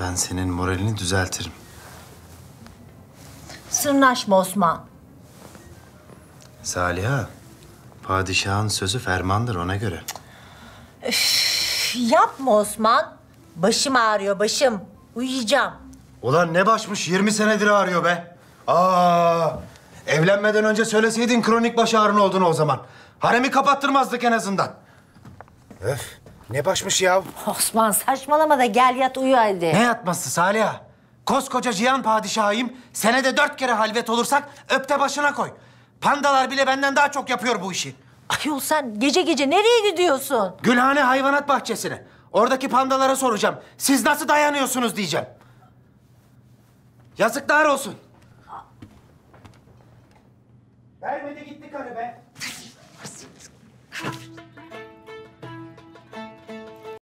Ben senin moralini düzeltirim. Sırnaşma Osman. Saliha, padişahın sözü fermandır ona göre. Üf, Yapma Osman. Başım ağrıyor başım. Uyuyacağım. Ulan ne başmış 20 senedir ağrıyor be. Aa, evlenmeden önce söyleseydin kronik baş ağrın olduğunu o zaman. Haremi kapattırmazdık en azından. Öf, ne başmış ya? Osman saçmalama da gel yat uyu hadi. Ne yatması Saliha? Koskoca Cihan padişahıyım. Senede dört kere halvet olursak öpte başına koy. Pandalar bile benden daha çok yapıyor bu işi. Ayol sen gece gece nereye gidiyorsun? Gülhane Hayvanat Bahçesi'ne. Oradaki pandalara soracağım. Siz nasıl dayanıyorsunuz diyeceğim. Yazıklar olsun. Vermedi gitti karı be.